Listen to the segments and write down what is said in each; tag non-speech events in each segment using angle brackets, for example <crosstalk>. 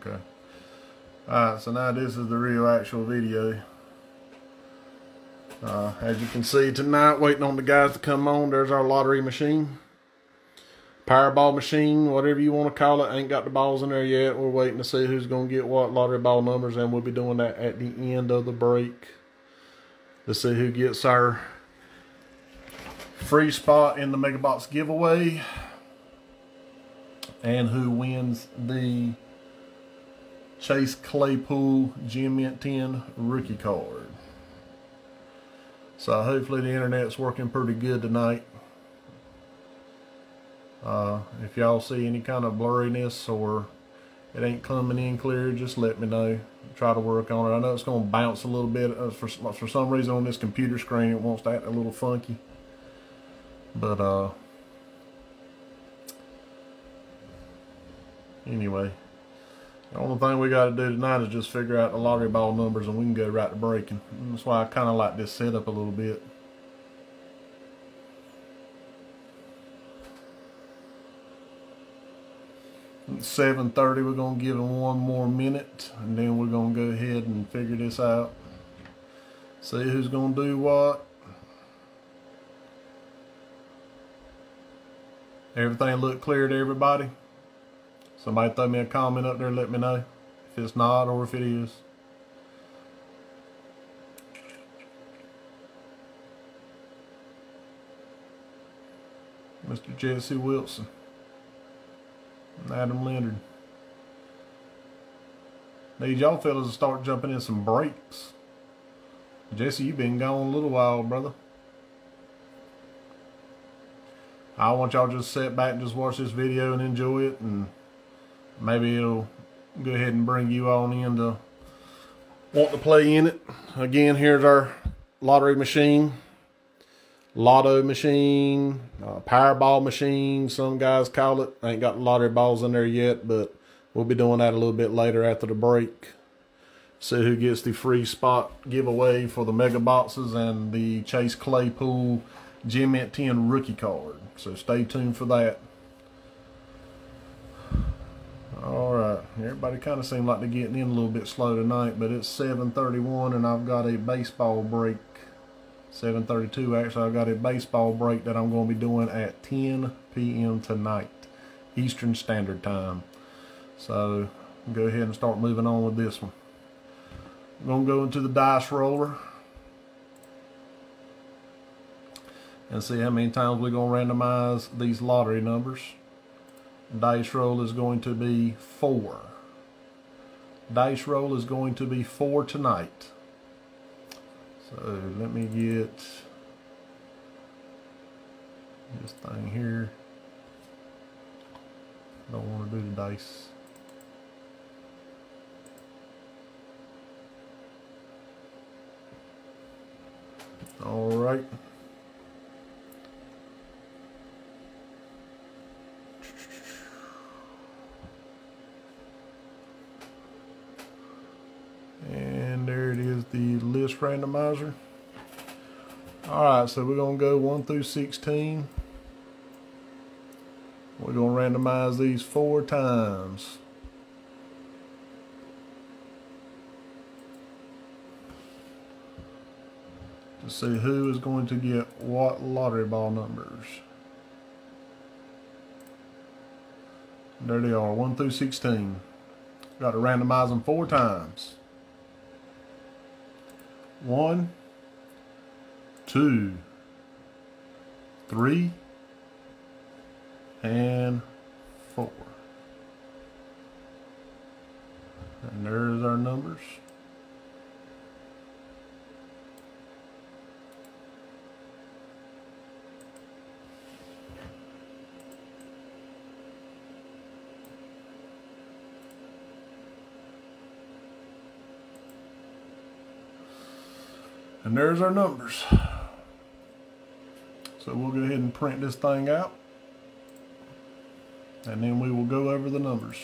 Okay. Alright, so now this is the real actual video. Uh, as you can see tonight, waiting on the guys to come on, there's our lottery machine. Powerball machine, whatever you want to call it, ain't got the balls in there yet. We're waiting to see who's going to get what lottery ball numbers, and we'll be doing that at the end of the break to see who gets our free spot in the Megabox giveaway and who wins the Chase Claypool Mint 10 rookie card. So hopefully the internet's working pretty good tonight. Uh, if y'all see any kind of blurriness or it ain't coming in clear, just let me know. Try to work on it. I know it's going to bounce a little bit. Uh, for, for some reason on this computer screen, it wants to act a little funky. But, uh, anyway. The only thing we got to do tonight is just figure out the lottery ball numbers and we can go right to breaking. That's why I kind of like this setup a little bit. It's 7.30, we're going to give them one more minute and then we're going to go ahead and figure this out. See who's going to do what. Everything look clear to everybody? Somebody throw me a comment up there let me know if it's not or if it is. Mr. Jesse Wilson. Adam Leonard. Need y'all fellas to start jumping in some breaks. Jesse, you been gone a little while, brother. I want y'all just sit back and just watch this video and enjoy it and maybe it'll go ahead and bring you on in to want to play in it. Again, here's our lottery machine, lotto machine, uh, powerball machine. Some guys call it. I ain't got lottery balls in there yet, but we'll be doing that a little bit later after the break. See who gets the free spot giveaway for the mega boxes and the Chase Claypool Gem Mint 10 rookie card. So stay tuned for that. All right, everybody kind of seemed like they're getting in a little bit slow tonight, but it's 7:31 and I've got a baseball break. 7:32 actually. I've got a baseball break that I'm going to be doing at 10 p.m. tonight, Eastern Standard Time. So go ahead and start moving on with this one. I'm going to go into the dice roller and see how many times we're going to randomize these lottery numbers dice roll is going to be four. Dice roll is going to be four tonight. So let me get this thing here. Don't want to do the dice. All right. The list randomizer. Alright, so we're going to go 1 through 16. We're going to randomize these four times. To see who is going to get what lottery ball numbers. There they are, 1 through 16. Got to randomize them four times. One, two, three, and four. And there's our numbers. And there's our numbers. So we'll go ahead and print this thing out. And then we will go over the numbers.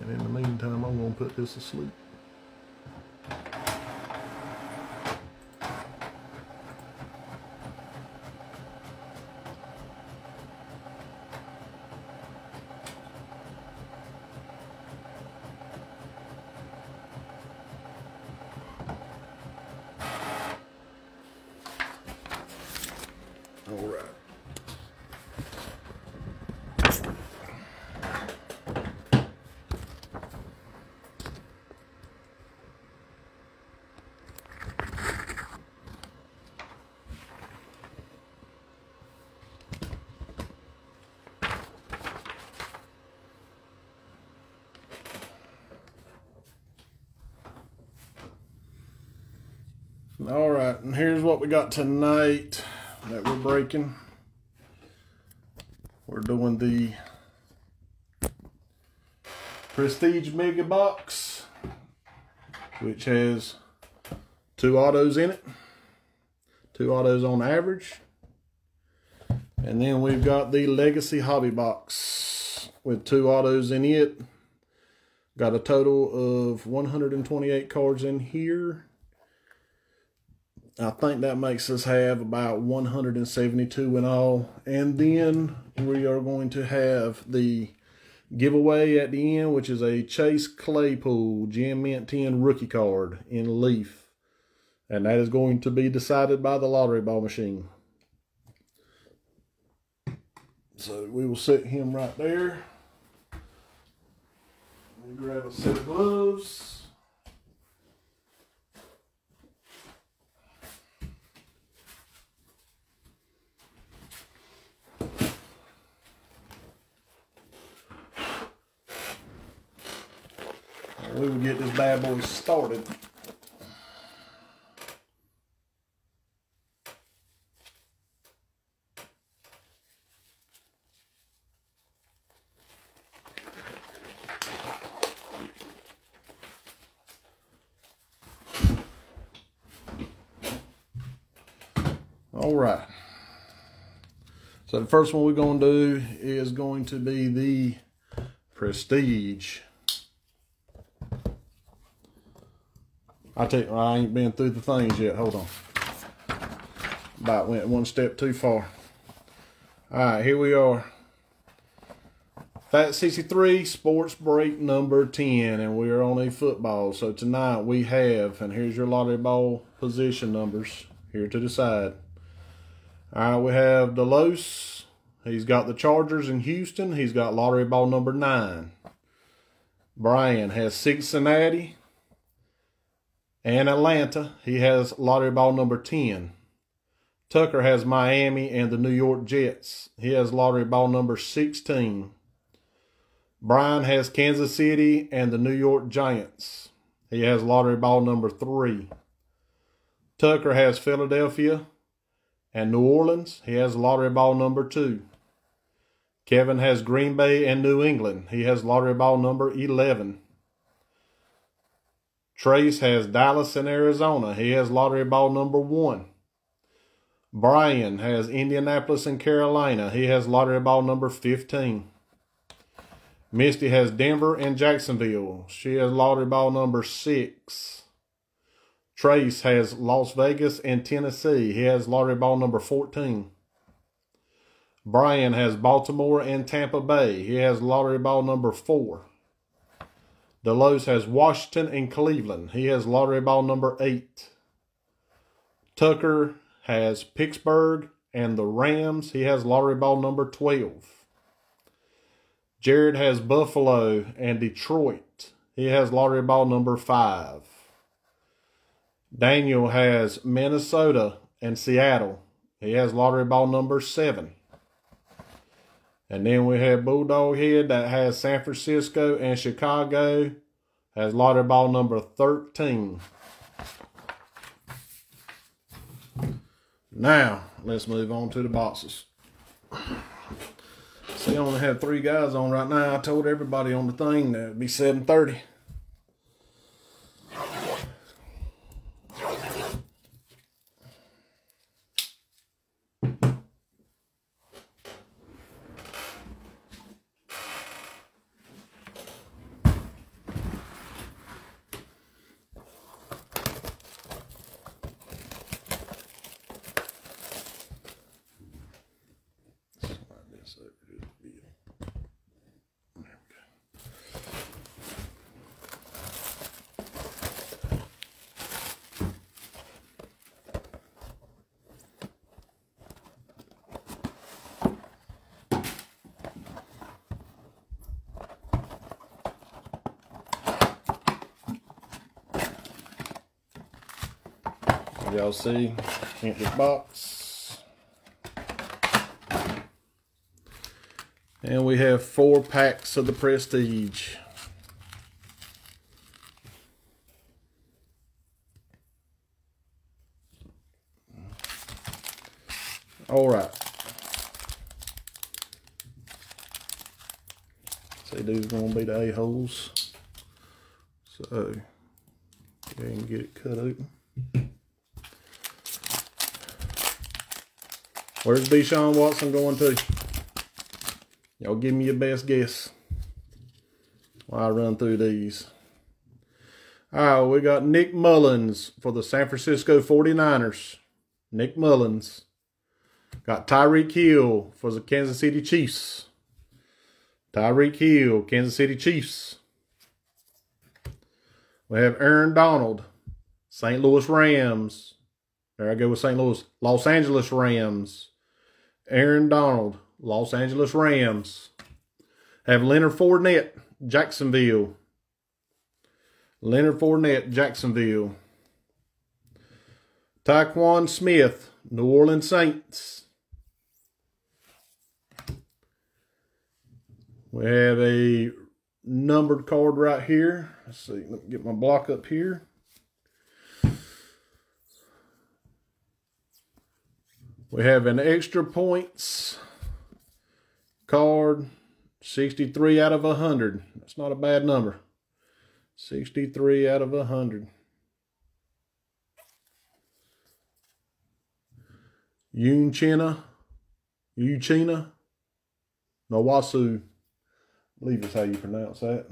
And in the meantime, I'm going to put this asleep. All right. All right, and here's what we got tonight that we're breaking. We're doing the Prestige Mega Box, which has two autos in it, two autos on average. And then we've got the Legacy Hobby Box with two autos in it. Got a total of 128 cards in here. I think that makes us have about 172 in all. And then we are going to have the giveaway at the end, which is a Chase Claypool Gem Mint 10 rookie card in Leaf. And that is going to be decided by the lottery ball machine. So we will set him right there. Grab a set of gloves. We will get this bad boy started. All right. So the first one we're going to do is going to be the Prestige. I you, I ain't been through the things yet. Hold on. About went one step too far. All right, here we are. Fat 63 Sports Break number 10, and we are on a football. So tonight we have, and here's your lottery ball position numbers here to decide. All right, we have Delos. He's got the Chargers in Houston. He's got lottery ball number 9. Brian has Cincinnati and Atlanta. He has lottery ball number 10. Tucker has Miami and the New York Jets. He has lottery ball number 16. Brian has Kansas City and the New York Giants. He has lottery ball number 3. Tucker has Philadelphia and New Orleans. He has lottery ball number 2. Kevin has Green Bay and New England. He has lottery ball number 11. Trace has Dallas and Arizona. He has lottery ball number one. Brian has Indianapolis and Carolina. He has lottery ball number 15. Misty has Denver and Jacksonville. She has lottery ball number six. Trace has Las Vegas and Tennessee. He has lottery ball number 14. Brian has Baltimore and Tampa Bay. He has lottery ball number four. Delos has Washington and Cleveland. He has lottery ball number eight. Tucker has Pittsburgh and the Rams. He has lottery ball number 12. Jared has Buffalo and Detroit. He has lottery ball number five. Daniel has Minnesota and Seattle. He has lottery ball number seven. And then we have Bulldog Head that has San Francisco and Chicago. Has lottery ball number 13. Now, let's move on to the boxes. See, I only have three guys on right now. I told everybody on the thing that it'd be 730. Y'all see. Empty box. And we have four packs of the Prestige. All right. See, these are gonna be the a-holes. So go ahead and get it cut open. Where's Deshaun Watson going to? Y'all give me your best guess while I run through these. All right, we got Nick Mullens for the San Francisco 49ers. Nick Mullens. Got Tyreek Hill for the Kansas City Chiefs. Tyreek Hill, Kansas City Chiefs. We have Aaron Donald, St. Louis Rams. There I go with St. Louis. Los Angeles Rams. Aaron Donald, Los Angeles Rams. Have Leonard Fournette, Jacksonville. Leonard Fournette, Jacksonville. Tyquan Smith, New Orleans Saints. We have a numbered card right here. Let's see, let me get my block up here. We have an extra points card, 63 out of 100. That's not a bad number. 63 out of 100. Uchenna, Uchenna, Nwosu. I believe is how you pronounce that.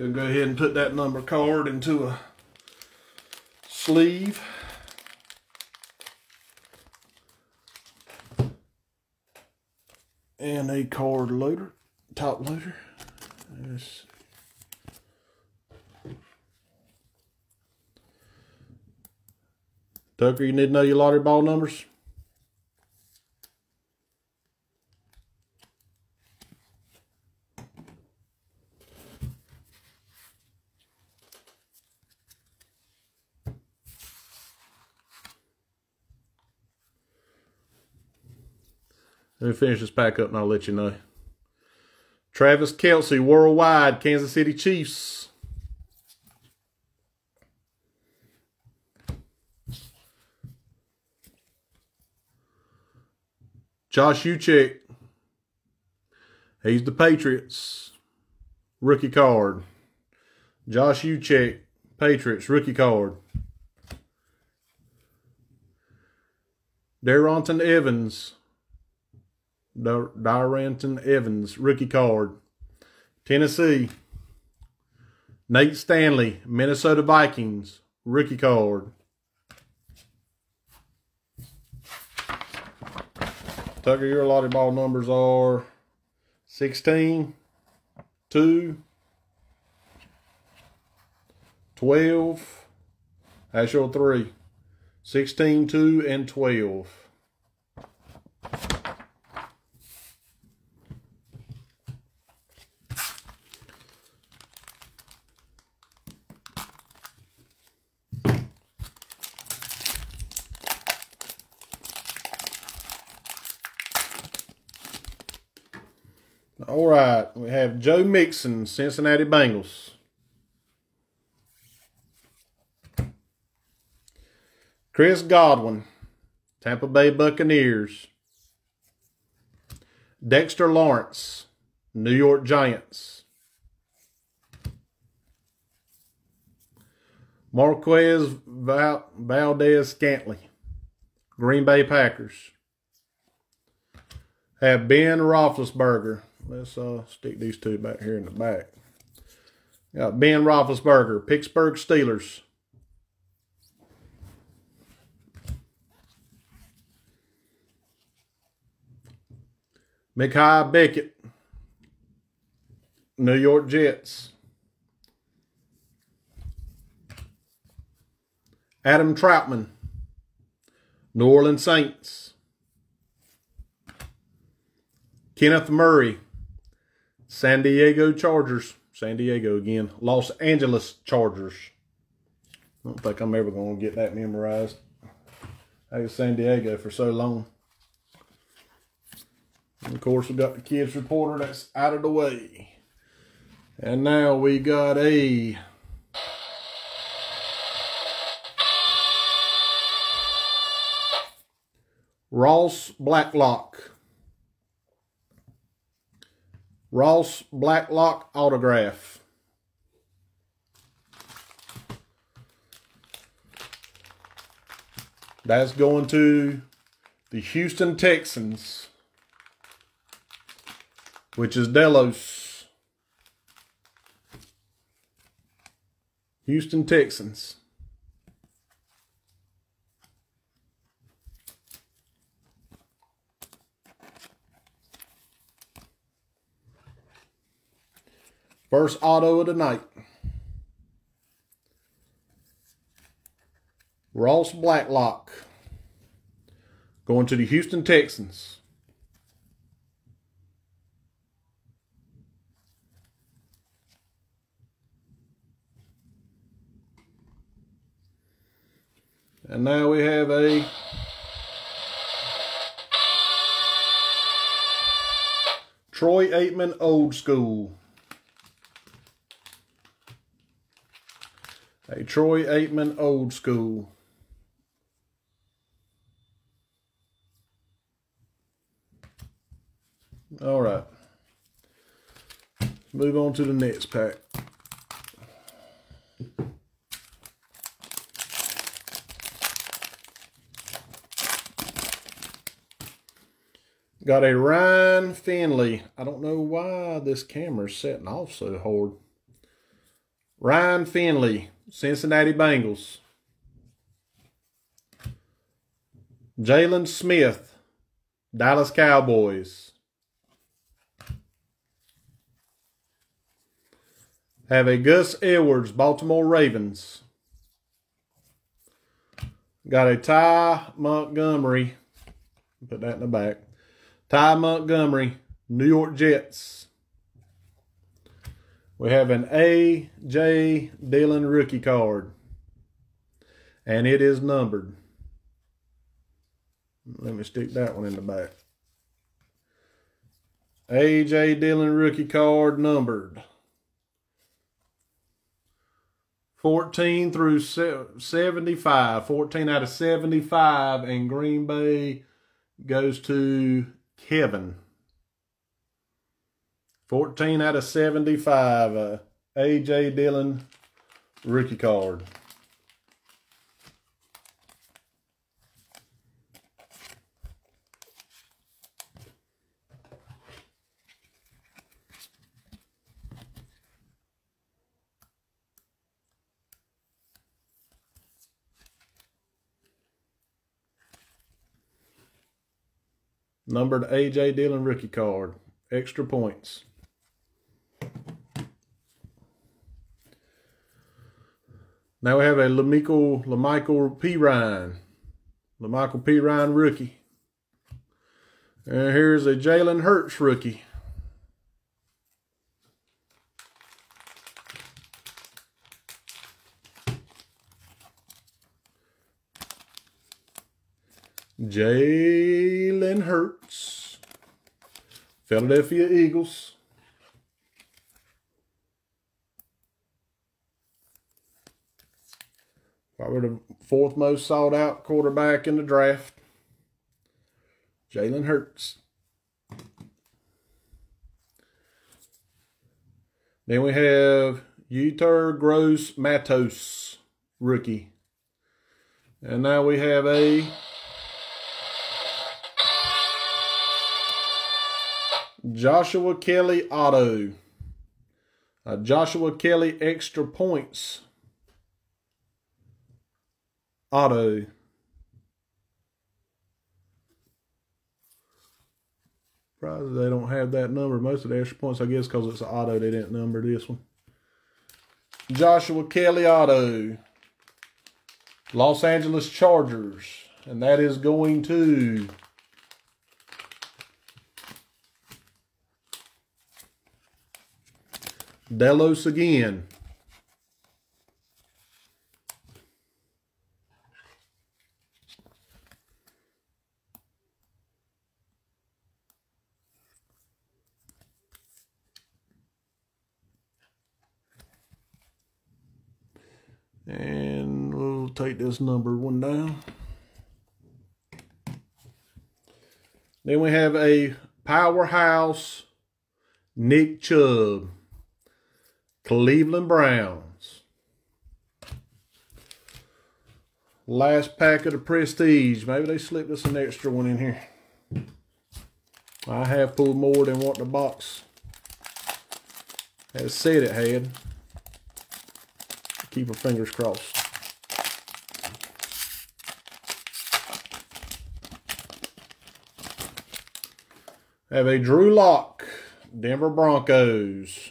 Gonna go ahead and put that number card into a sleeve. And a card loader, top loader. Yes. Tucker, you need to know your lottery ball numbers? Me finish this pack up and I'll let you know. Travis Kelce, worldwide, Kansas City Chiefs. Josh Uche. He's the Patriots. Rookie card. Josh Uche, Patriots, rookie card. Darrynton Evans. Darrynton Evans, rookie card. Tennessee. Nate Stanley, Minnesota Vikings, rookie card. Tucker, your allotted ball numbers are 16, 2, 12, that's your three. 16, 2, and 12. All right, we have Joe Mixon, Cincinnati Bengals. Chris Godwin, Tampa Bay Buccaneers. Dexter Lawrence, New York Giants. Marquez Valdes-Scantling, Green Bay Packers. Have Ben Roethlisberger, let's uh, stick these two back here in the back. Got Ben Roethlisberger, Pittsburgh Steelers. Mekhi Becton, New York Jets. Adam Trautman, New Orleans Saints. Kenneth Murray, San Diego Chargers. San Diego again. Los Angeles Chargers. I don't think I'm ever going to get that memorized. I was San Diego for so long. And of course, we got the kids reporter that's out of the way. And now we got a Ross Blacklock. Ross Blacklock autograph. That's going to the Houston Texans, which is Delos. Houston Texans. First auto of the night. Ross Blacklock going to the Houston Texans. And now we have a Troy Aikman Old School. A Troy Aikman Old School. All right. Move on to the next pack. Got a Ryan Finley. I don't know why this camera's setting off so hard. Ryan Finley, Cincinnati Bengals. Jaylon Smith, Dallas Cowboys. Have a Gus Edwards, Baltimore Ravens. Got a Ty Montgomery. Put that in the back. Ty Montgomery, New York Jets. We have an A.J. Dillon rookie card. And it is numbered. Let me stick that one in the back. A.J. Dillon rookie card numbered. 14 through 75. 14 out of 75. And Green Bay goes to Kevin. 14 out of 75. Uh, A.J. Dillon rookie card. Numbered A.J. Dillon rookie card. Extra points. Now we have a Lamichael, Lamichael Perine. Lamichael Perine rookie. And here's a Jalen Hurts rookie. Jalen Hurts. Philadelphia Eagles. Probably the fourth most sought out quarterback in the draft. Jalen Hurts. Then we have Yetur Gross Matos, rookie. And now we have a Joshua Kelley auto. A Joshua Kelley extra points auto. Surprised they don't have that number. Most of the extra points, I guess, because it's an auto, they didn't number this one. Joshua Kelley auto. Los Angeles Chargers. And that is going to Delos again. And number one down. Then we have a powerhouse Nick Chubb, Cleveland Browns. Last pack of the Prestige. Maybe they slipped us an extra one in here. I have pulled more than what the box has said it had. Keep our fingers crossed. Have a Drew Lock, Denver Broncos.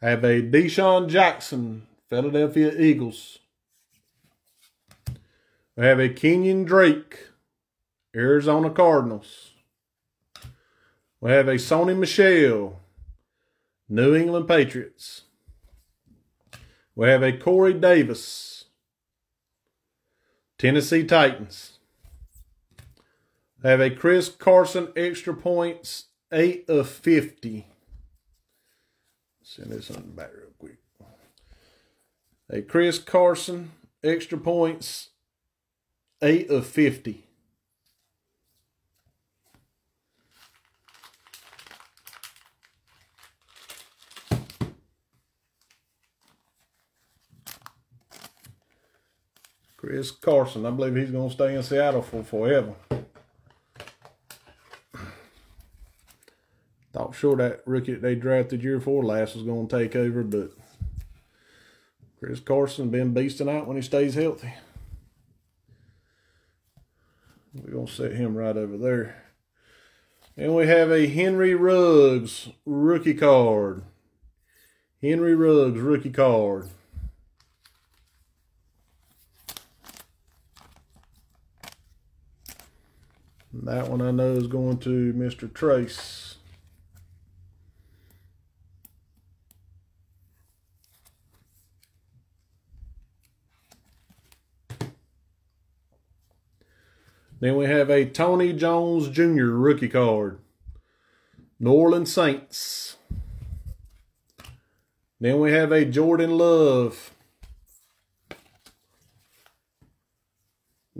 Have a DeSean Jackson, Philadelphia Eagles. We have a Kenyon Drake, Arizona Cardinals. We have a Sony Michel, New England Patriots. We have a Corey Davis, Tennessee Titans. Have a Chris Carson extra points, 8 of 50. Send this on back real quick. A Chris Carson extra points, 8 of 50. Chris Carson. I believe he's going to stay in Seattle for forever. Thought sure that rookie that they drafted year four last was going to take over, but Chris Carson been beasting out when he stays healthy. We're going to set him right over there. And we have a Henry Ruggs rookie card. Henry Ruggs rookie card. That one I know is going to Mr. Trace. Then we have a Tony Jones Jr. rookie card. New Orleans Saints. Then we have a Jordan Love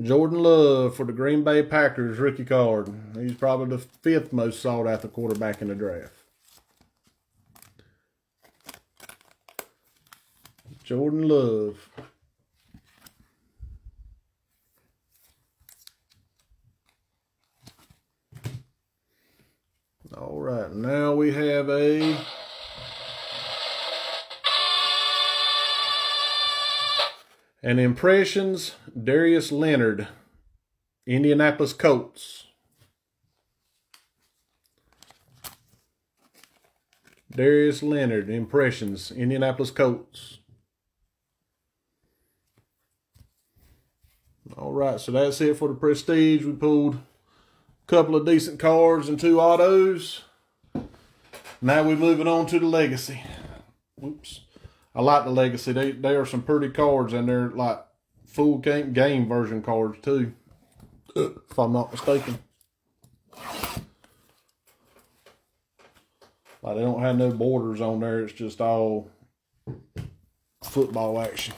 Jordan Love for the Green Bay Packers rookie card. He's probably the fifth most sought after quarterback in the draft. Jordan Love. All right, now we have a an impressions, Darius Leonard, Indianapolis Colts. Darius Leonard, impressions, Indianapolis Colts. All right, so that's it for the Prestige. We pulled couple of decent cards and two autos. Now we're moving on to the Legacy. Whoops. I like the Legacy. They they are some pretty cards, and they're like full game game version cards too, if I'm not mistaken. Like they don't have no borders on there. It's just all football action.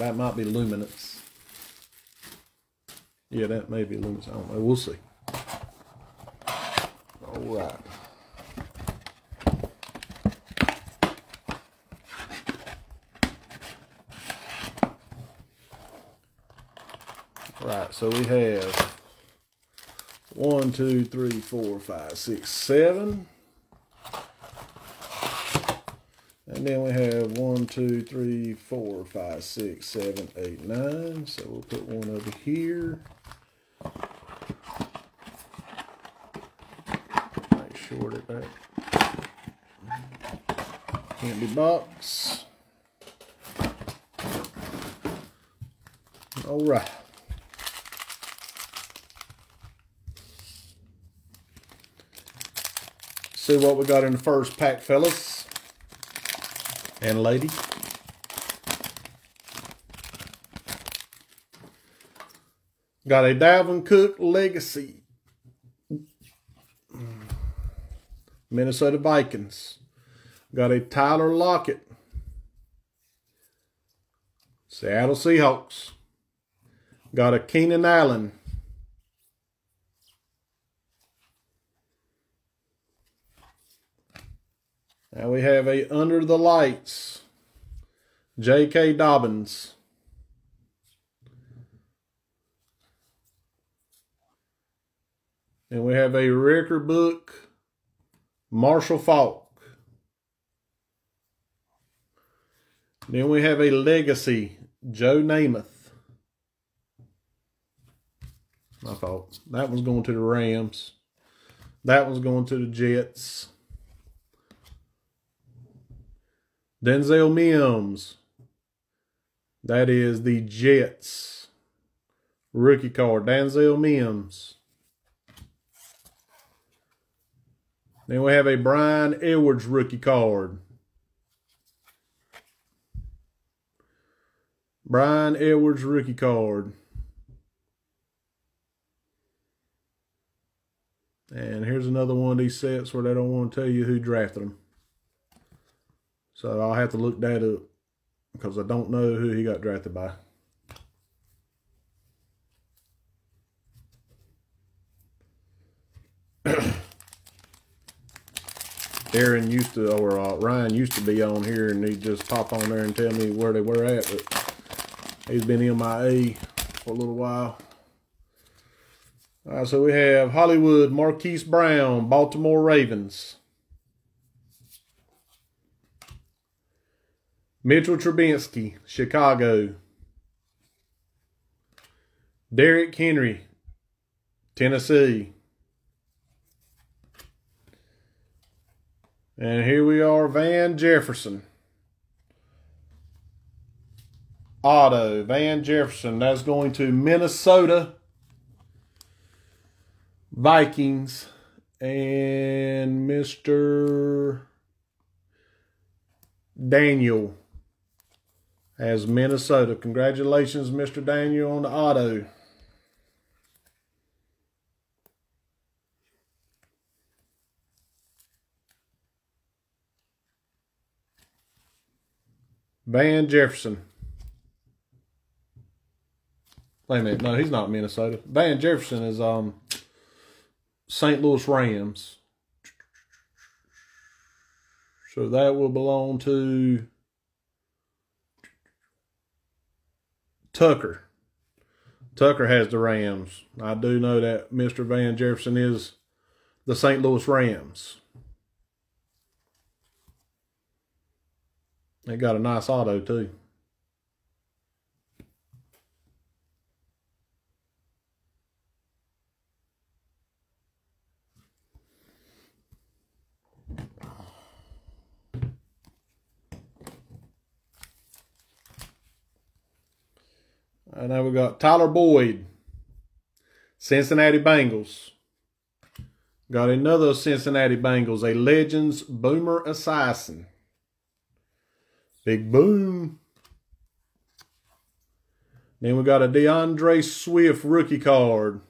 That might be luminance. Yeah, that may be luminance. I don't know. We'll see. All right. Right, so we have one, two, three, four, five, six, seven. And then we have one, two, three, four, five, six, seven, eight, nine. So we'll put one over here. Make sure that that candy box. All right. See what we got in the first pack, fellas and lady. Got a Dalvin Cook Legacy. Mm. Minnesota Vikings. Got a Tyler Lockett. Seattle Seahawks. Got a Keenan Allen. We have a Under the Lights. J.K. Dobbins. And we have a record book, Marshall Faulk. Then we have a legacy, Joe Namath. My fault. That was going to the Rams. That was going to the Jets. Denzel Mims. That is the Jets. Rookie card, Denzel Mims. Then we have a Bryan Edwards rookie card. Bryan Edwards rookie card. And here's another one of these sets where they don't want to tell you who drafted them. So I'll have to look that up because I don't know who he got drafted by. <coughs> Aaron used to, or uh, Ryan used to be on here, and he'd just pop on there and tell me where they were at. But he's been MIA for a little while. All right, so we have Hollywood, Marquise Brown, Baltimore Ravens. Mitchell Trubisky, Chicago. Derrick Henry, Tennessee. And here we are, Van Jefferson. Auto, Van Jefferson. That's going to Minnesota Vikings. And Mr. Daniel as Minnesota. Congratulations, Mr. Daniel, on the auto. Van Jefferson. Wait a minute. No, he's not Minnesota. Van Jefferson is um St. Louis Rams. So that will belong to Tucker. Tucker has the Rams. I do know that Mr. Van Jefferson is the St. Louis Rams. They got a nice auto too. And now we got Tyler Boyd, Cincinnati Bengals. Got another Cincinnati Bengals, a Legends Boomer Esiason. Big boom. Then we got a DeAndre Swift rookie card.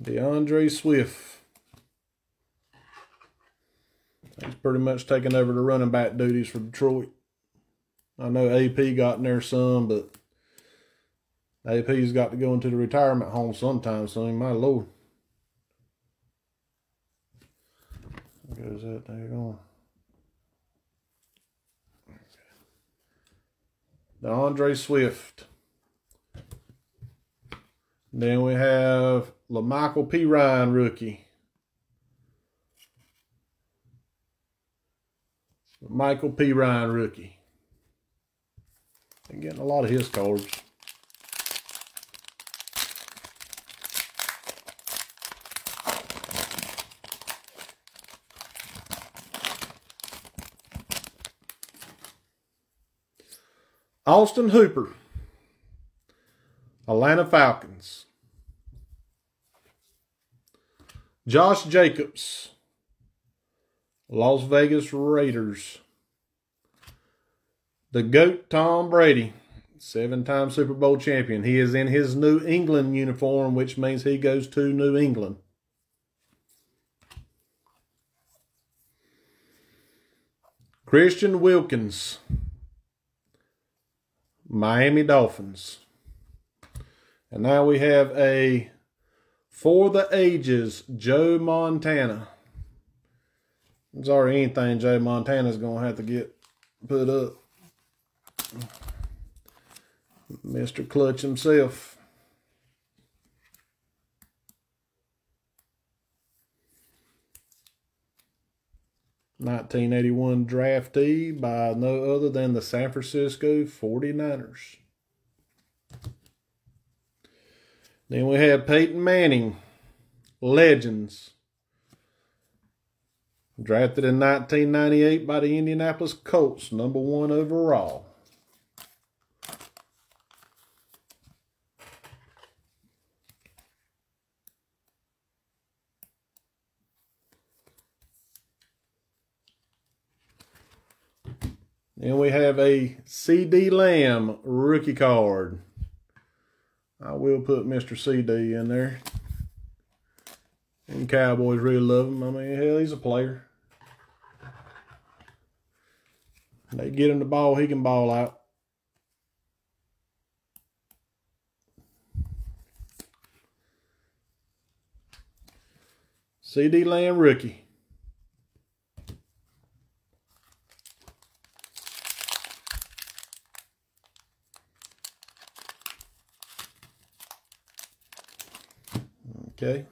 DeAndre Swift. He's pretty much taking over the running back duties for Detroit. I know AP got in there some, but AP's got to go into the retirement home sometime soon. My lord. goes that there going. Andre Swift. Then we have LaMichael Perine rookie. Michael Perine rookie. Been getting a lot of his cards. Austin Hooper, Atlanta Falcons. Josh Jacobs, Las Vegas Raiders. The GOAT Tom Brady, seven time Super Bowl champion. He is in his New England uniform, which means he goes to New England. Christian Wilkins, Miami Dolphins. And now we have a For the Ages Joe Montana. There's already anything Joe Montana's going to have to get put up. Mr. Clutch himself. 1981 draftee by no other than the San Francisco 49ers. Then we have Peyton Manning, Legends. Drafted in 1998 by the Indianapolis Colts, number one overall. And we have a CeeDee Lamb rookie card. I will put Mr. CeeDee in there. And Cowboys really love him. I mean, hell, he's a player. They get him the ball, he can ball out. CeeDee Lamb rookie. Okay.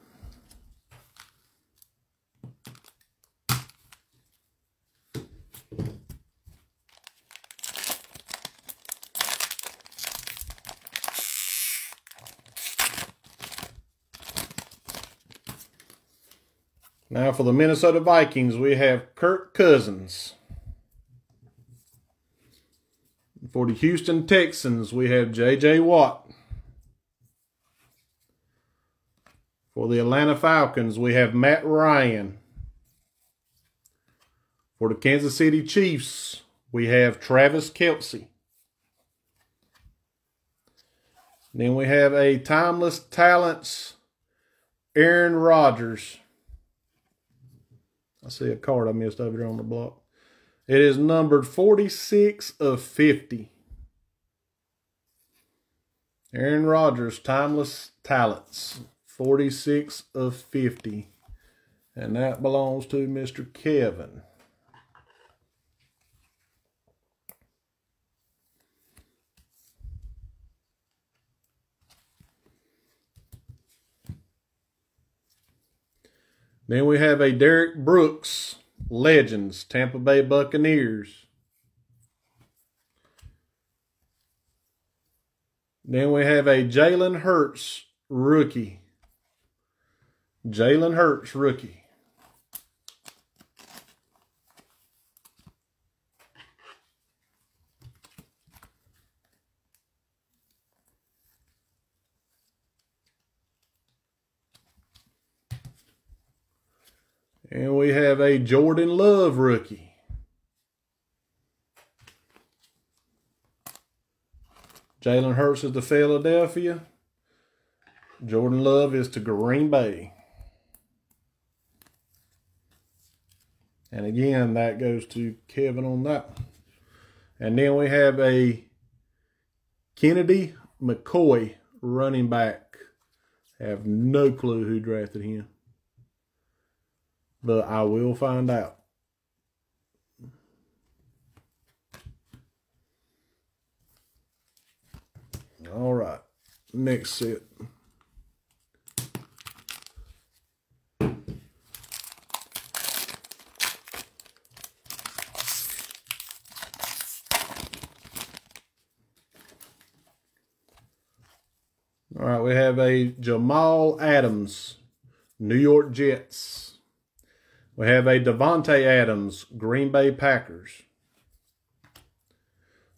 Now for the Minnesota Vikings, we have Kirk Cousins. For the Houston Texans, we have J.J. Watt. For the Atlanta Falcons, we have Matt Ryan. For the Kansas City Chiefs, we have Travis Kelce. Then we have a Timeless Talents, Aaron Rodgers. I see a card I missed over there on the block. It is numbered 46 of 50. Aaron Rodgers, Timeless Talents. 46 of 50. And that belongs to Mr. Kevin. Then we have a Derrick Brooks, Legends, Tampa Bay Buccaneers. Then we have a Jalen Hurts, rookie. Jalen Hurts, rookie. And we have a Jordan Love rookie. Jalen Hurts is to Philadelphia. Jordan Love is to Green Bay. And again, that goes to Kevin on that. And then we have a Kennedy McCoy running back. Have no clue who drafted him. But I will find out. All right. Next set. All right, we have a Jamal Adams, New York Jets. We have a Davante Adams, Green Bay Packers.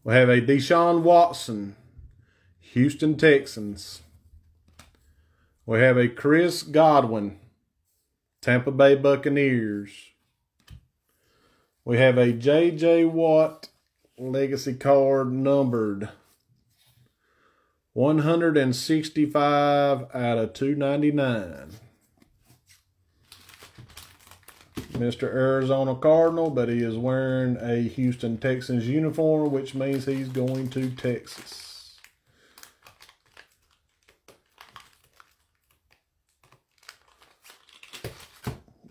We have a Deshaun Watson, Houston Texans. We have a Chris Godwin, Tampa Bay Buccaneers. We have a J.J. Watt legacy card numbered 165 out of 299. Mr. Arizona Cardinal, but he is wearing a Houston Texans uniform, which means he's going to Texas.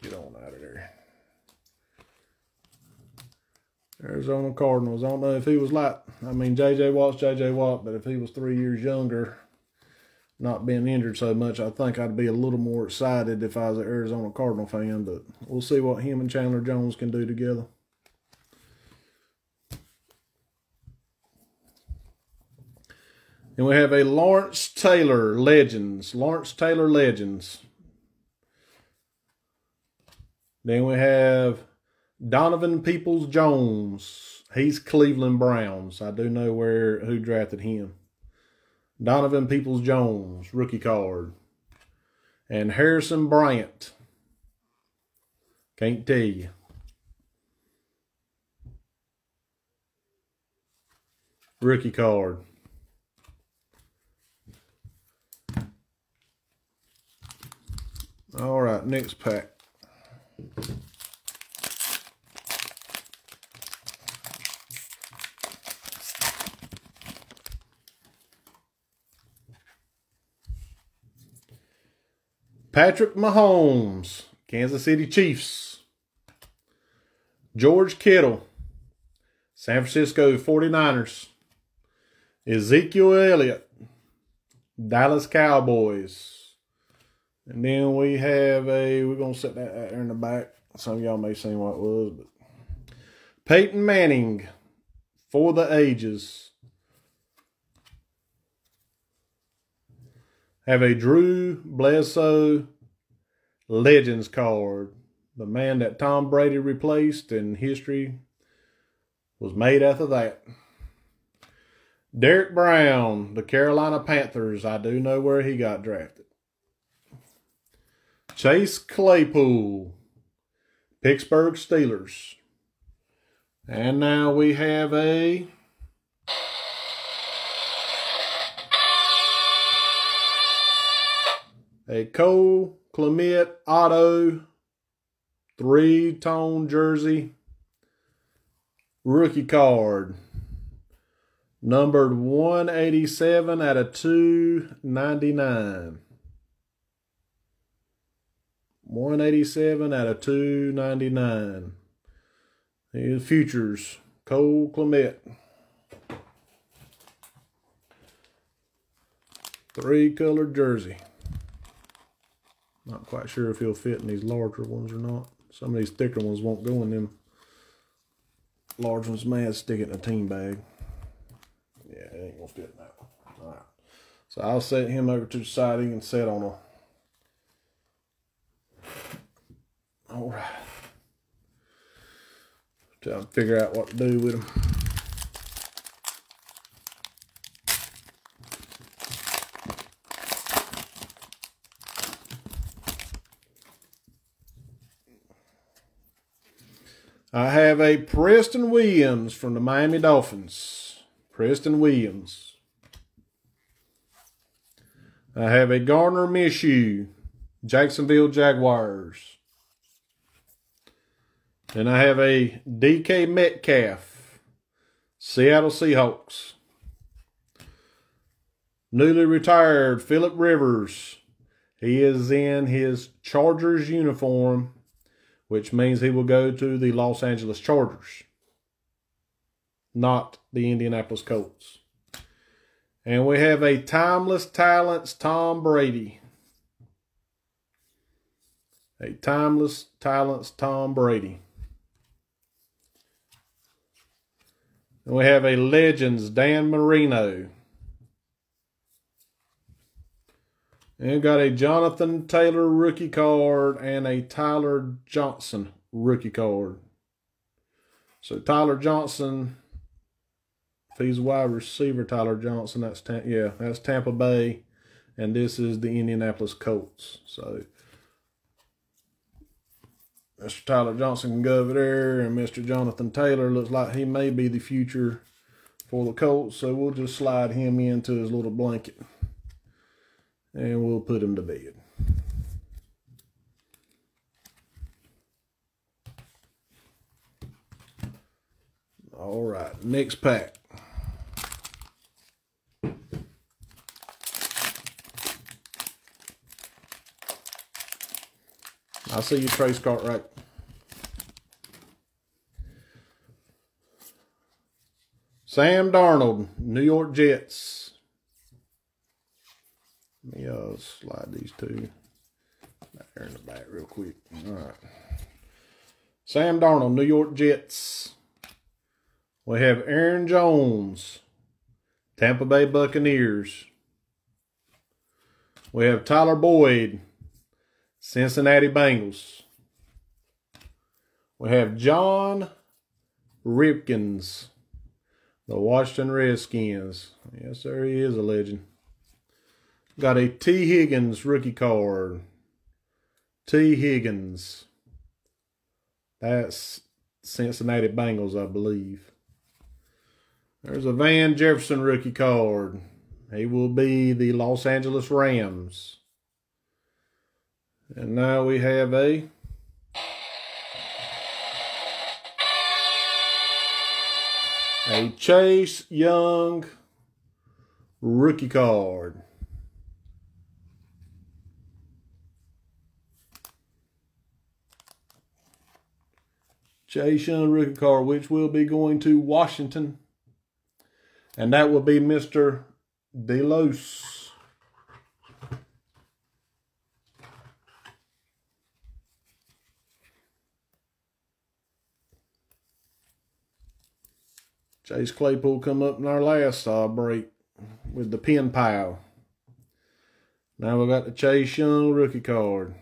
Get on out of there. Arizona Cardinals. I don't know if he was like, I mean, J.J. Watt's J.J. Watt, but if he was three years younger, not being injured so much, I think I'd be a little more excited if I was an Arizona Cardinal fan, but we'll see what him and Chandler Jones can do together. And we have a Lawrence Taylor Legends. Lawrence Taylor Legends. Then we have Donovan Peoples Jones. He's Cleveland Browns. I do know where who drafted him. Donovan Peoples Jones, rookie card. And Harrison Bryant. Can't tell you. Rookie card. All right, next pack. Patrick Mahomes, Kansas City Chiefs. George Kittle, San Francisco 49ers. Ezekiel Elliott, Dallas Cowboys. And then we have a, we're going to set that out there in the back. Some of y'all may have seen what it was, but Peyton Manning for the ages. Have a Drew Bledsoe Legends card. The man that Tom Brady replaced and history was made after that. Derrick Brown, the Carolina Panthers. I do know where he got drafted. Chase Claypool, Pittsburgh Steelers. And now we have a a Cole Kmet Auto three tone jersey rookie card. Numbered 187 out of 299 187 out of 299 Here's futures. Cole Kmet three colored jersey not quite sure if he'll fit in these larger ones or not. Some of these thicker ones won't go in them. Large ones may have stick it in a team bag. Yeah, it ain't gonna fit in that one. All right. So I'll set him over to the side. He can set on a. All right. Trying to figure out what to do with him. I have a Preston Williams from the Miami Dolphins. Preston Williams. I have a Gardner Minshew, Jacksonville Jaguars. And I have a DK Metcalf, Seattle Seahawks. Newly retired Philip Rivers. He is in his Chargers uniform which means he will go to the Los Angeles Chargers, not the Indianapolis Colts. And we have a timeless talents Tom Brady. A timeless talents Tom Brady. And we have a legends Dan Marino. And got a Jonathan Taylor rookie card and a Tyler Johnson rookie card. So Tyler Johnson, if he's wide receiver, Tyler Johnson, that's yeah, that's Tampa Bay, and this is the Indianapolis Colts. So Mr. Tyler Johnson can go over there, and Mr. Jonathan Taylor looks like he may be the future for the Colts, so we'll just slide him into his little blanket, and we'll put him to bed. All right, next pack. I see your trace Cartwright. Sam Darnold, New York Jets. Let me uh, slide these two there in the back real quick. All right. Sam Darnold, New York Jets. We have Aaron Jones, Tampa Bay Buccaneers. We have Tyler Boyd, Cincinnati Bengals. We have John Riggins, the Washington Redskins. Yes, sir, he is a legend. Got a Tee Higgins rookie card. Tee Higgins. That's Cincinnati Bengals, I believe. There's a Van Jefferson rookie card. He will be the Los Angeles Rams. And now we have a a Chase Young rookie card. Rookie card, which will be going to Washington. And that will be Mr. Delos. Chase Claypool come up in our last uh, break with the pin pile. Now we got the Chase Young rookie card.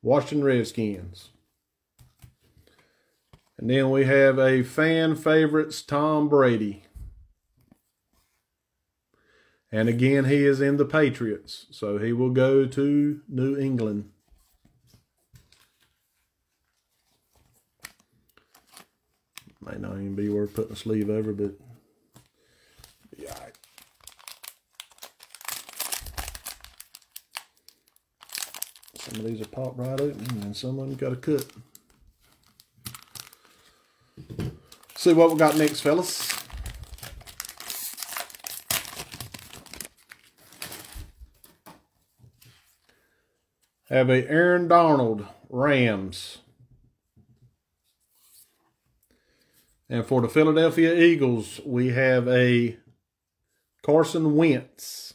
Washington Redskins. And then we have a fan favorites Tom Brady. And again, he is in the Patriots. So he will go to New England. Might not even be worth putting a sleeve over, but yeah. Some of these are popped right open and some of them got a cut. See what we got next, fellas. Have a Aaron Donald Rams. And for the Philadelphia Eagles, we have a Carson Wentz.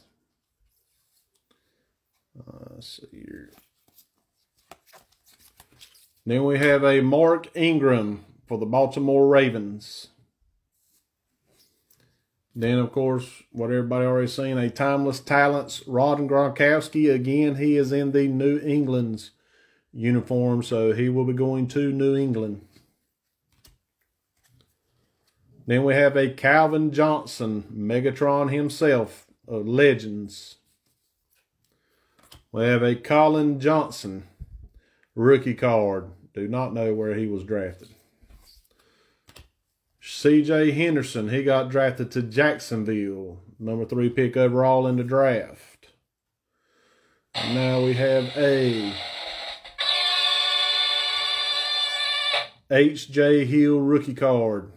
Uh, see here. Then we have a Mark Ingram for the Baltimore Ravens. Then, of course, what everybody already seen, a timeless talents, Rod and Gronkowski. Again, he is in the New England's uniform, so he will be going to New England. Then we have a Calvin Johnson, Megatron himself of Legends. We have a Collin Johnson, rookie card. Do not know where he was drafted. C.J. Henderson, he got drafted to Jacksonville, number three pick overall in the draft. Now we have a K.J. Hill rookie card.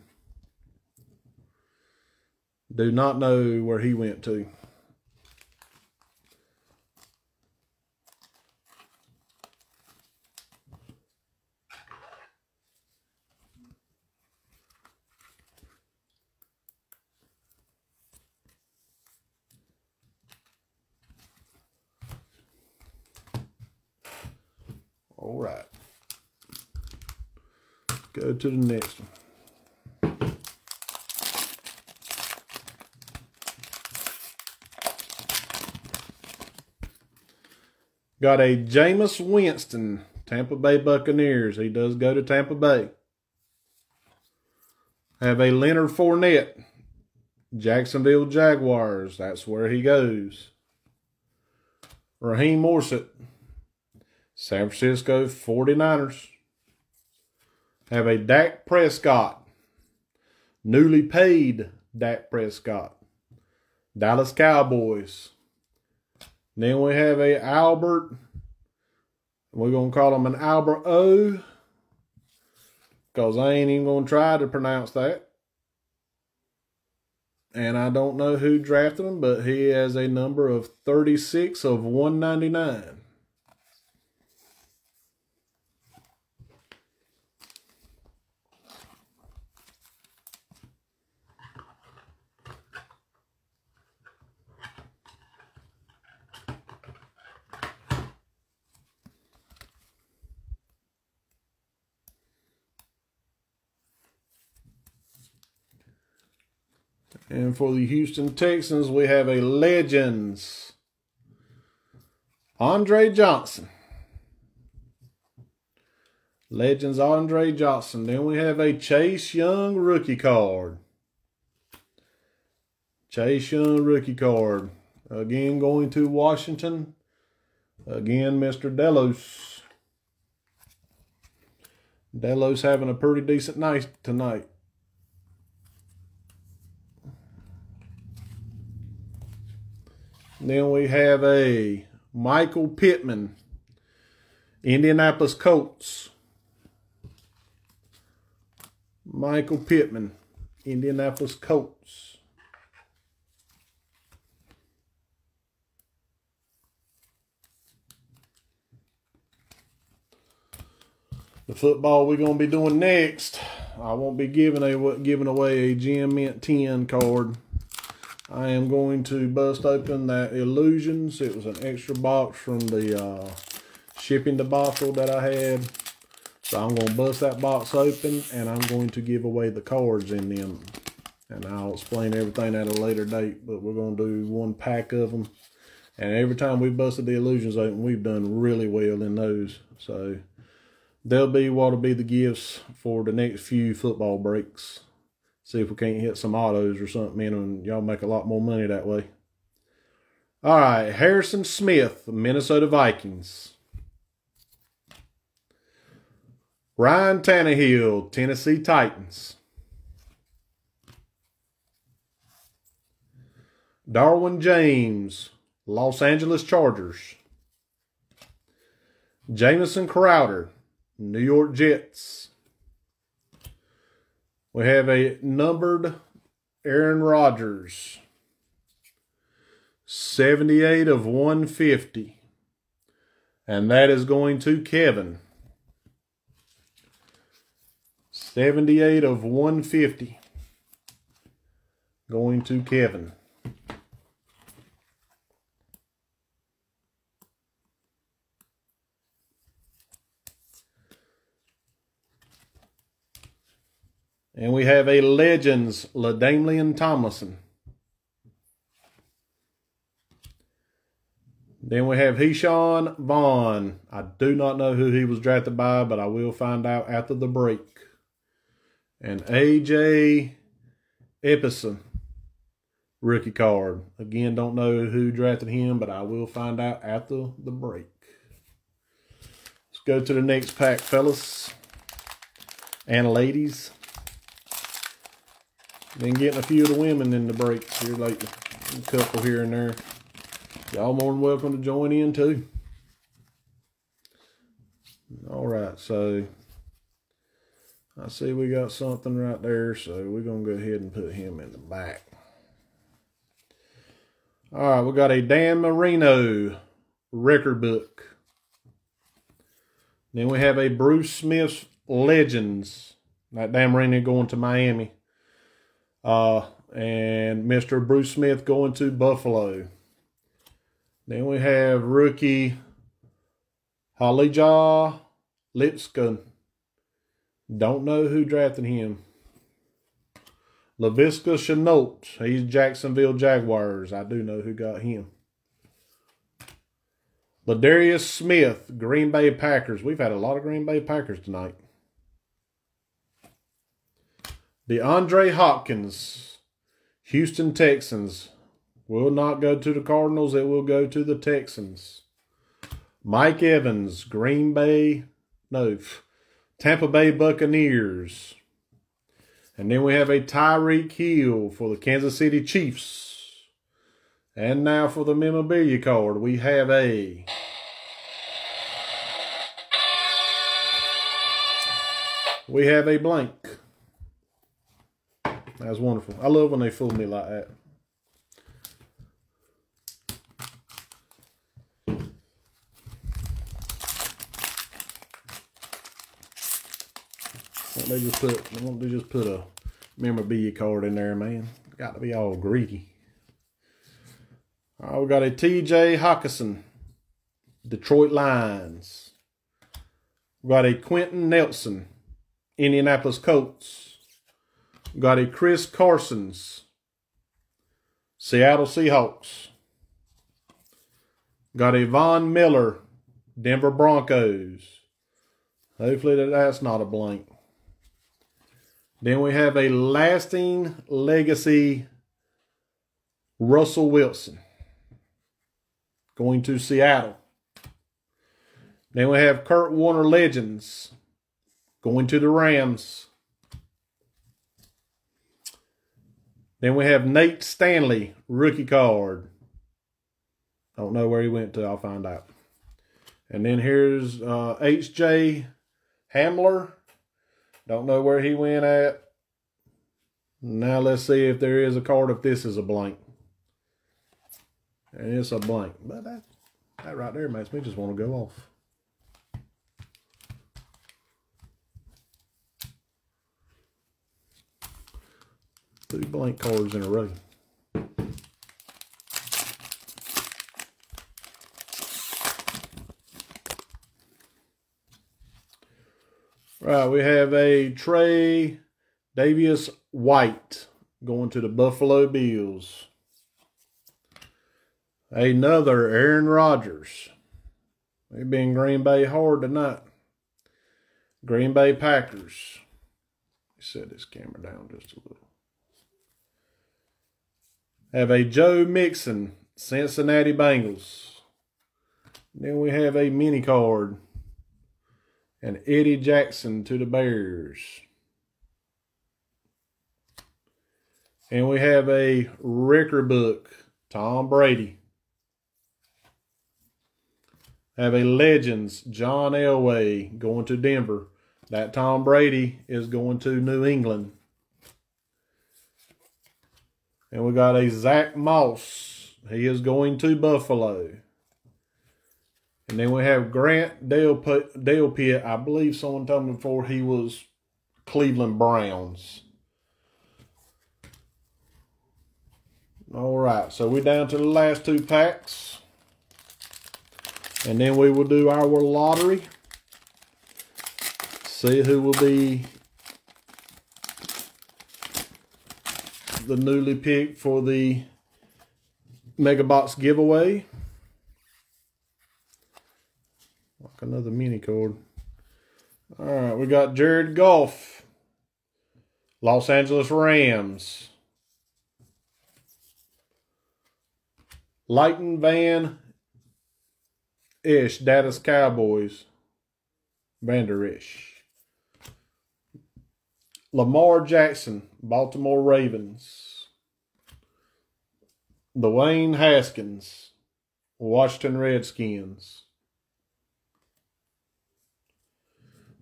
Do not know where he went to. All right. Go to the next one. Got a Jameis Winston, Tampa Bay Buccaneers. He does go to Tampa Bay. Have a Leonard Fournette, Jacksonville Jaguars. That's where he goes. Raheem Mostert, San Francisco 49ers. Have a Dak Prescott. Newly paid Dak Prescott. Dallas Cowboys. Then we have a Albert. We're going to call him an Albert O. Because I ain't even going to try to pronounce that. And I don't know who drafted him, but he has a number of 36 of 199. And for the Houston Texans, we have a Legends. Andre Johnson. Legends Andre Johnson. Then we have a Chase Young rookie card. Chase Young rookie card. Again, going to Washington. Again, Mr. Delos. Delos having a pretty decent night tonight. Then we have a Michael Pittman, Indianapolis Colts. Michael Pittman, Indianapolis Colts. The football we're going to be doing next, I won't be giving a giving away a Gem Mint 10 card. I am going to bust open that Illusions. It was an extra box from the uh, shipping debacle that I had. So I'm going to bust that box open and I'm going to give away the cards in them. And I'll explain everything at a later date. But we're going to do one pack of them. And every time we busted the Illusions open, we've done really well in those. So they'll be what will be the gifts for the next few football breaks. See if we can't hit some autos or something in and y'all make a lot more money that way. All right, Harrison Smith, Minnesota Vikings. Ryan Tannehill, Tennessee Titans. Derwin James, Los Angeles Chargers. Jamison Crowder, New York Jets. We have a numbered Aaron Rodgers. 78 of 150. And that is going to Kevin. 78 of 150. Going to Kevin. And we have a Legends, LaDainian Tomlinson. Then we have Ke'Shawn Vaughn. I do not know who he was drafted by, but I will find out after the break. And AJ Epison, rookie card. Again, don't know who drafted him, but I will find out after the break. Let's go to the next pack, fellas and ladies. Been getting a few of the women in the breaks here lately. A couple here and there. Y'all more than welcome to join in too. All right, so I see we got something right there, so we're going to go ahead and put him in the back. All right, we got a Dan Marino record book. Then we have a Bruce Smith Legends. That Dan Marino going to Miami. Uh, and Mr. Bruce Smith going to Buffalo. Then we have rookie Kalija Lipscomb. Don't know who drafted him. Laviska Shenault. He's Jacksonville Jaguars. I do know who got him. Za'Darius Smith, Green Bay Packers. We've had a lot of Green Bay Packers tonight. DeAndre Hopkins, Houston Texans, will not go to the Cardinals. It will go to the Texans. Mike Evans, Green Bay, no, Tampa Bay Buccaneers. And then we have a Tyreek Hill for the Kansas City Chiefs. And now for the memorabilia card, we have a we have a blank. That's wonderful. I love when they fool me like that. They just put they just put a memorabilia card in there, man. Got to be all greedy. All right, we got a TJ Hockenson, Detroit Lions. We got a Quenton Nelson, Indianapolis Colts. Got a Chris Carson's, Seattle Seahawks. Got a Von Miller, Denver Broncos. Hopefully that's not a blank. Then we have a lasting legacy Russell Wilson going to Seattle. Then we have Kurt Warner Legends going to the Rams. Then we have Nate Stanley, rookie card. I Don't know where he went to. I'll find out. And then here's uh, K.J. Hamler. Don't know where he went at. Now let's see if there is a card, if this is a blank. And it's a blank. But that, that right there makes me just want to go off. Two blank cards in a row. Right, we have a Trey Davius White going to the Buffalo Bills. Another Aaron Rodgers. They've been Green Bay hard tonight. Green Bay Packers. Set this camera down just a little. Have a Joe Mixon, Cincinnati Bengals. Then we have a mini card. And Eddie Jackson to the Bears. And we have a record book, Tom Brady have a Legends, John Elway going to Denver. That Tom Brady is going to New England. And we got a Zach Moss. He is going to Buffalo. And then we have Grant Delpit. I believe someone told me before he was Cleveland Browns. All right, so we're down to the last two packs. And then we will do our lottery. See who will be the newly picked for the Mega Box giveaway. Like another mini card. All right, we got Jared Goff, Los Angeles Rams. Leighton Vander Esch, Dallas Cowboys, Vander Esch. Lamar Jackson, Baltimore Ravens. Dwayne Haskins, Washington Redskins.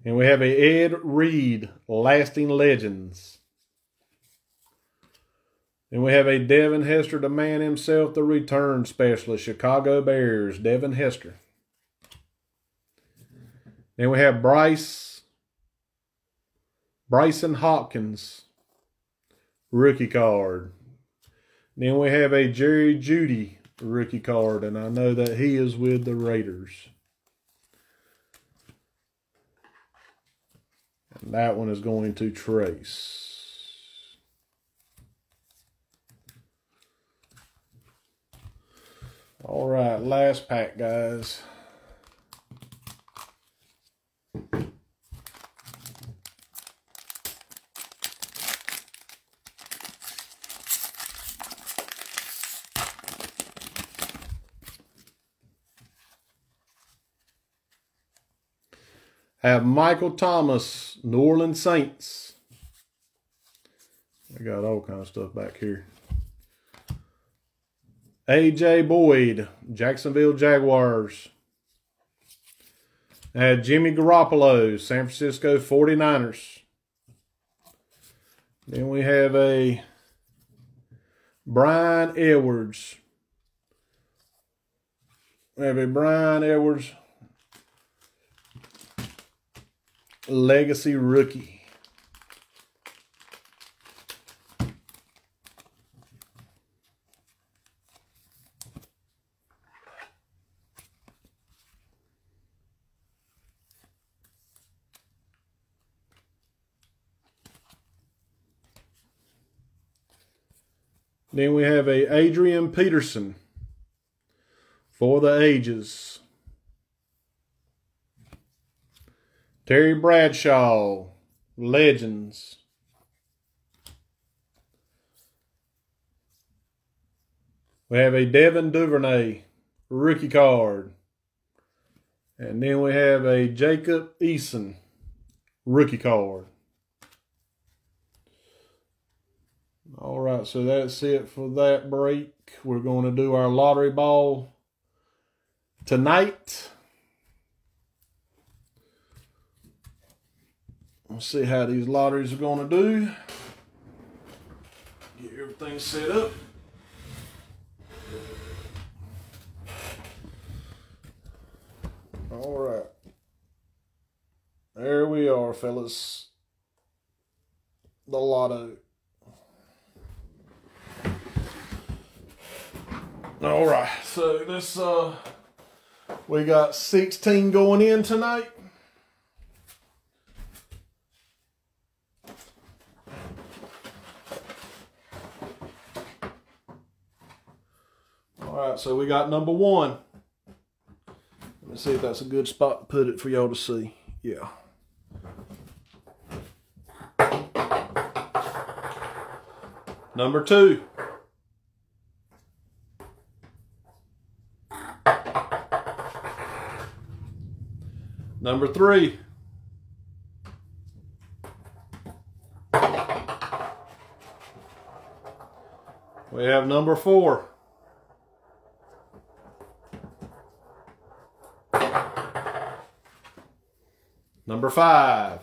And we have a Ed Reed, Lasting Legends. And we have a Devin Hester, the man himself, the return specialist, Chicago Bears, Devin Hester. Then we have Bryce, Brycen Hopkins, rookie card. Then we have a Jerry Jeudy rookie card, and I know that he is with the Raiders. And that one is going to Trace. All right, last pack, guys. Have Michael Thomas, New Orleans Saints. I got all kind of stuff back here. AJ Boyd, Jacksonville Jaguars. I had Jimmy Garoppolo, San Francisco 49ers. Then we have a Bryan Edwards. We have a Bryan Edwards Legacy Rookie. Then we have a Adrian Peterson for the ages. Terry Bradshaw, Legends. We have a Devin Duvernay rookie card. And then we have a Jacob Eason rookie card. All right, so that's it for that break. We're going to do our lottery ball tonight. Let's see how these lotteries are going to do. Get everything set up. All right. There we are, fellas. The lotto. All right, so this uh, we got 16 going in tonight. All right, so we got number one. Let me see if that's a good spot to put it for y'all to see. Yeah. Number two. Number three. We have number four. Number five.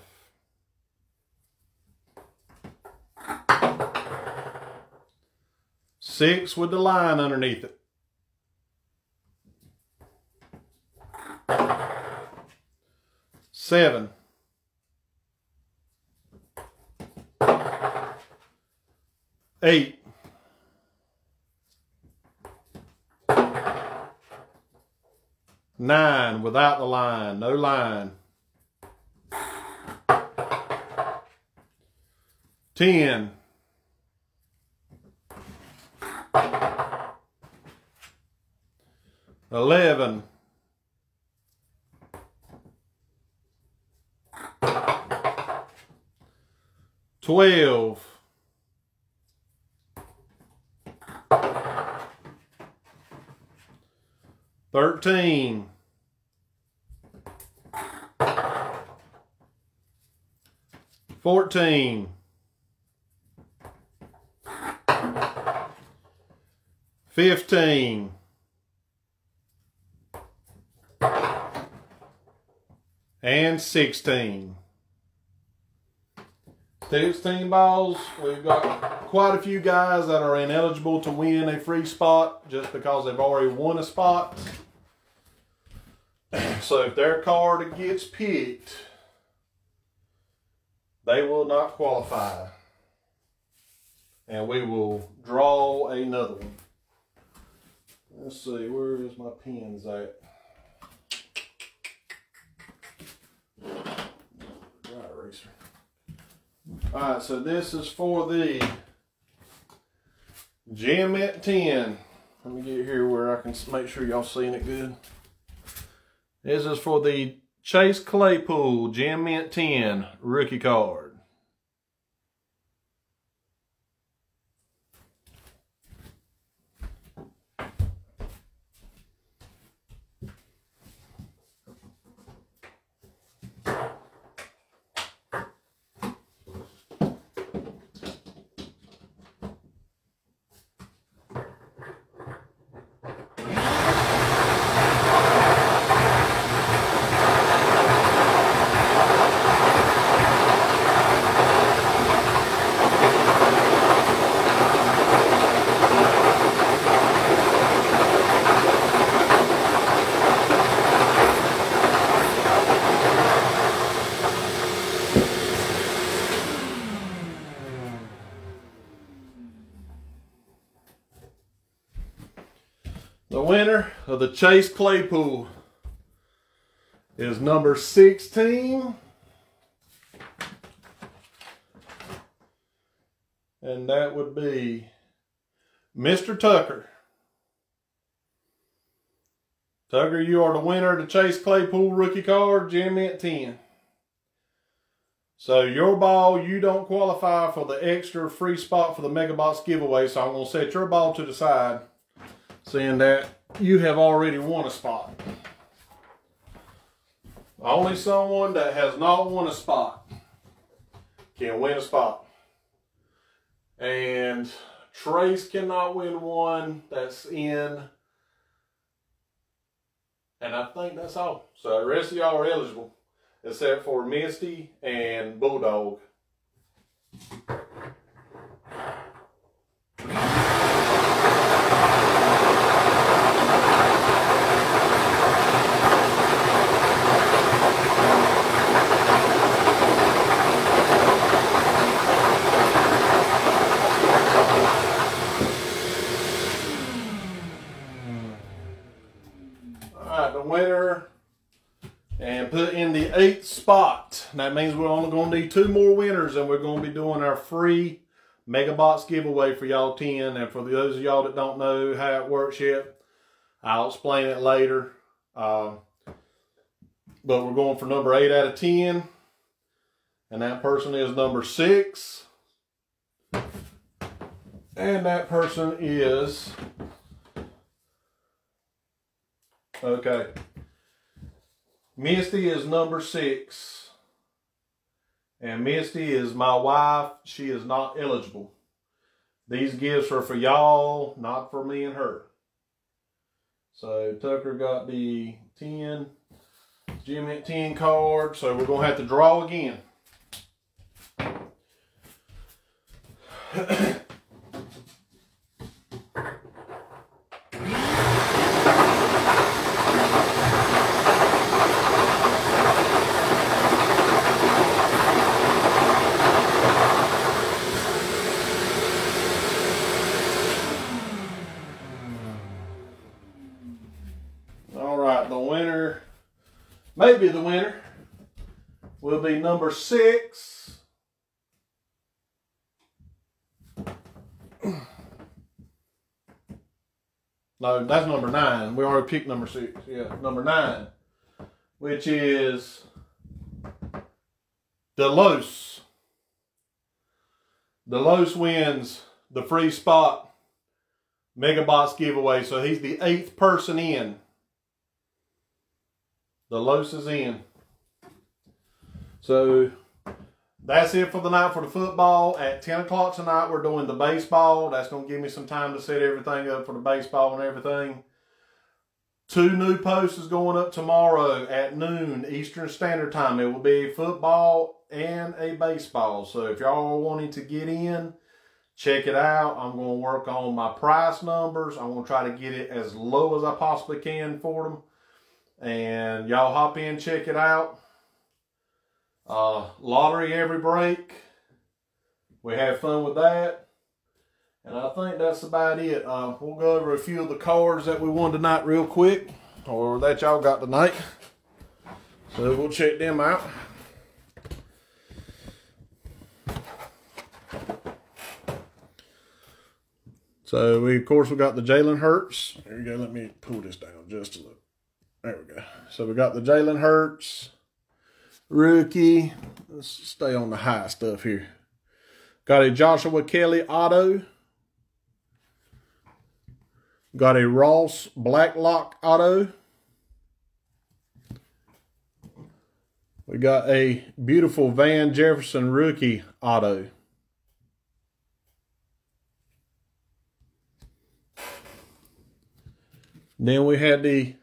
Six with the line underneath it. Seven. Eight. Nine without the line, no line. Ten. Eleven. Twelve. Thirteen. Fourteen. Fifteen. And sixteen. 16 balls. We've got quite a few guys that are ineligible to win a free spot just because they've already won a spot. So if their card gets picked, they will not qualify. And we will draw another one. Let's see, where is my pins at? Right, eraser. All right, so this is for the Gem at 10. Let me get here where I can make sure y'all seeing it good. This is for the Chase Claypool Gem Mint 10 rookie card. The winner of the Chase Claypool is number 16. And that would be Mr. Tucker. Tucker, you are the winner of the Chase Claypool rookie card, Gem Mint 10. So your ball, you don't qualify for the extra free spot for the Mega Box giveaway, so I'm going to set your ball to the side seeing that you have already won a spot. Only someone that has not won a spot can win a spot. And Trace cannot win one that's in. And I think that's all. So the rest of y'all are eligible, except for Misty and Bulldog. Winner and put in the eighth spot. That means we're only going to need two more winners and we're going to be doing our free Mega Box giveaway for y'all 10. And for those of y'all that don't know how it works yet, I'll explain it later. Um, but we're going for number 8 out of 10. And that person is number 6. And that person is Okay. Misty is number six. And Misty is my wife. She is not eligible. These gifts are for y'all, not for me and her. So Tucker got the 10, Gem Mint 10 card. So we're going to have to draw again. <clears throat> maybe the winner will be number six. No, that's number nine. We already picked number six. Yeah, number nine, which is Delos. Delos wins the free spot Mega Box giveaway. So he's the eighth person in. Delos is in. So that's it for the night for the football. At 10 o'clock tonight, we're doing the baseball. That's going to give me some time to set everything up for the baseball and everything. Two new posts is going up tomorrow at noon Eastern Standard Time. It will be football and a baseball. So if y'all are wanting to get in, check it out. I'm going to work on my price numbers. I'm going to try to get it as low as I possibly can for them. And y'all hop in, check it out. Uh, lottery every break. We have fun with that. And I think that's about it. Uh, we'll go over a few of the cards that we won tonight real quick. Or that y'all got tonight. So we'll check them out. So we, of course, we got the Jalen Hurts. Here you go. Let me pull this down just a little. There we go. So we got the Jalen Hurts rookie. Let's stay on the high stuff here. Got a Joshua Kelley auto. Got a Ross Blacklock auto. We got a beautiful Van Jefferson rookie auto. Then we had the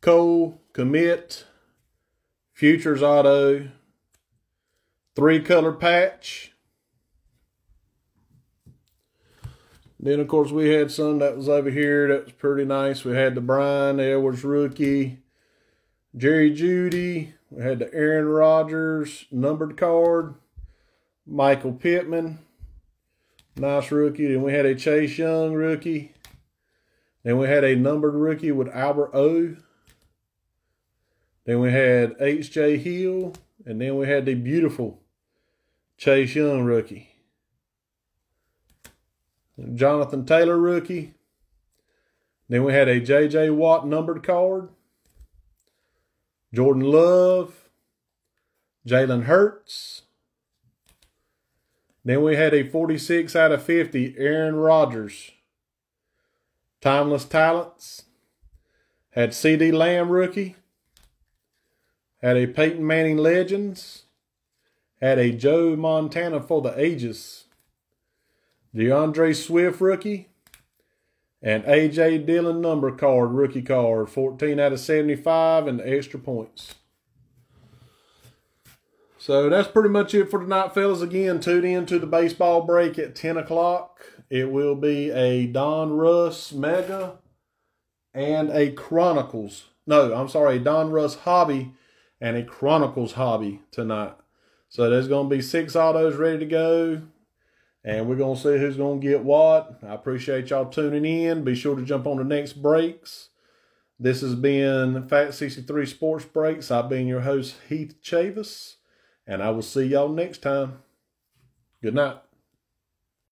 Cole, Kmet, Futures Auto, three color patch. Then, of course, we had some that was over here that was pretty nice. We had the Bryan Edwards rookie, Jerry Jeudy. We had the Aaron Rodgers numbered card, Michael Pittman, nice rookie. Then we had a Chase Young rookie. Then we had a numbered rookie with Albert O. Then we had K.J. Hill. And then we had the beautiful Chase Young rookie. Jonathan Taylor rookie. Then we had a J.J. Watt numbered card. Jordan Love. Jalen Hurts. Then we had a 46 out of 50 Aaron Rodgers. Timeless Talents. Had CeeDee Lamb rookie. Had a Peyton Manning Legends. Had a Joe Montana for the ages. D'Andre Swift rookie. And A.J. Dillon number card, rookie card. 14 out of 75 and extra points. So that's pretty much it for tonight, fellas. Again, tune in to the baseball break at 10 o'clock. It will be a Donruss Mega and a Chronicles. No, I'm sorry, a Donruss Hobby and a Chronicles hobby tonight. So there's going to be six autos ready to go. And we're going to see who's going to get what. I appreciate y'all tuning in. Be sure to jump on the next breaks. This has been FATZ63 Sports Breaks. I've been your host, Heath Chavis. And I will see y'all next time. Good night.